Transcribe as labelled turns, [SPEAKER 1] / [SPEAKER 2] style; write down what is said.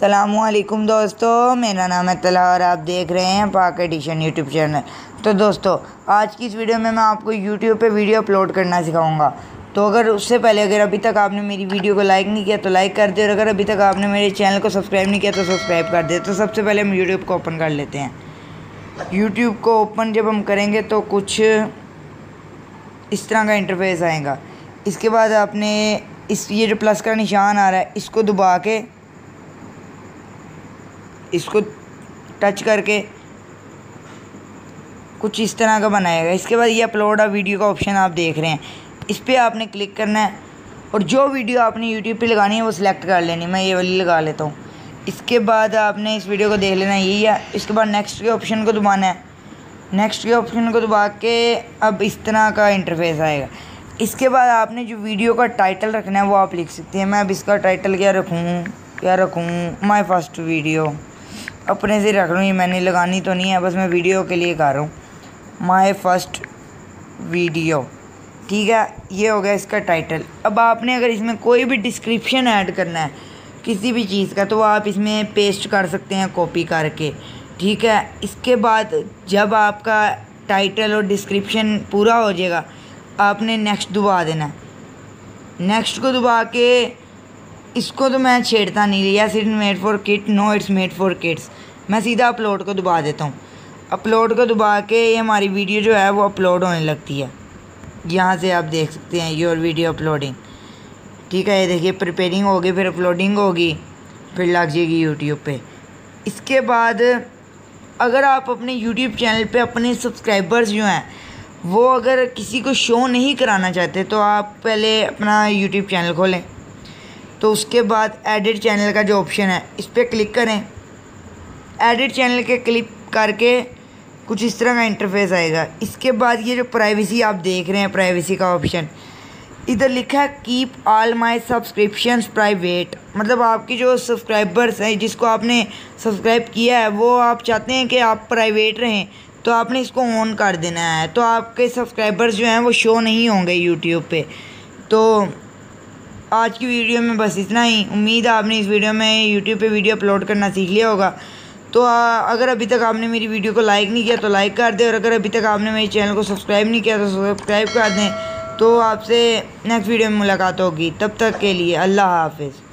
[SPEAKER 1] सलामकुम दोस्तों, मेरा नाम है तला और आप देख रहे हैं पाक एडिशन यूट्यूब चैनल। तो दोस्तों, आज की इस वीडियो में मैं आपको यूट्यूब पे वीडियो अपलोड करना सिखाऊँगा। तो अगर उससे पहले, अगर अभी तक आपने मेरी वीडियो को लाइक नहीं किया तो लाइक कर दे, और अगर अभी तक आपने मेरे चैनल को सब्सक्राइब नहीं किया तो सब्सक्राइब कर दे। तो सबसे पहले हम यूट्यूब को ओपन कर लेते हैं। यूट्यूब को ओपन जब हम करेंगे तो कुछ इस तरह का इंटरफेस आएगा। इसके बाद आपने इस, ये जो प्लस का निशान आ रहा है, इसको दबा के इसको टच करके कुछ इस तरह का बनाएगा। इसके बाद ये अपलोड आ वीडियो का ऑप्शन आप देख रहे हैं। इस पर आपने क्लिक करना है और जो वीडियो आपने यूट्यूब पे लगानी है वो सिलेक्ट कर लेनी मैं ये वाली लगा लेता हूँ। इसके बाद आपने इस वीडियो को देख लेना यही है इसके बाद नेक्स्ट के ऑप्शन को दबाना है। नेक्स्ट के ऑप्शन को दबा के अब इस तरह का इंटरफेस आएगा। इसके बाद आपने जो वीडियो का टाइटल रखना है वो आप लिख सकते हैं। मैं अब इसका टाइटल क्या रखूँ? क्या रखूँ? माई फ़र्स्ट वीडियो अपने से रख लूँ, ये मैंने लगानी तो नहीं है, बस मैं वीडियो के लिए कर रहा हूँ। माई फ़र्स्ट वीडियो ठीक है, ये हो गया इसका टाइटल अब आपने अगर इसमें कोई भी डिस्क्रिप्शन ऐड करना है, किसी भी चीज़ का तो आप इसमें पेस्ट कर सकते हैं कॉपी करके। ठीक है, इसके बाद जब आपका टाइटल और डिस्क्रिप्शन पूरा हो जाएगा, आपने नेक्स्ट दबा देना है। नेक्स्ट को दबा के इसको तो मैं छेड़ता नहीं yes it's made for kids no it's made for kids मैं सीधा अपलोड को दबा देता हूँ। अपलोड को दबा के ये हमारी वीडियो जो है, वो अपलोड होने लगती है। यहाँ से आप देख सकते हैं योर वीडियो अपलोडिंग ठीक है, ये देखिए प्रिपेयरिंग होगी फिर अपलोडिंग होगी फिर लग जाएगी यूट्यूब पे। इसके बाद, अगर आप अपने यूट्यूब चैनल पे अपने सब्सक्राइबर्स जो हैं, वो अगर किसी को शो नहीं कराना चाहते तो आप पहले अपना यूट्यूब चैनल खोलें। तो उसके बाद एडिट चैनल का जो ऑप्शन है, इस पर क्लिक करें। एडिट चैनल के क्लिक करके कुछ इस तरह का इंटरफेस आएगा। इसके बाद ये जो प्राइवेसी आप देख रहे हैं प्राइवेसी का ऑप्शन इधर लिखा है keep all my subscriptions private मतलब आपकी जो सब्सक्राइबर्स हैं, जिसको आपने सब्सक्राइब किया है, वो आप चाहते हैं कि आप प्राइवेट रहें तो आपने इसको ऑन कर देना है। तो आपके सब्सक्राइबर्स जो हैं, वो शो नहीं होंगे यूट्यूब पे। तो आज की वीडियो में बस इतना ही। उम्मीद है आपने इस वीडियो में यूट्यूब पे वीडियो अपलोड करना सीख लिया होगा। तो आ, अगर अभी तक आपने मेरी वीडियो को लाइक नहीं किया तो लाइक कर दें। और अगर अभी तक आपने मेरे चैनल को सब्सक्राइब नहीं किया तो सब्सक्राइब कर दें। तो आपसे नेक्स्ट वीडियो में मुलाकात होगी। तब तक के लिए अल्लाह हाफिज़।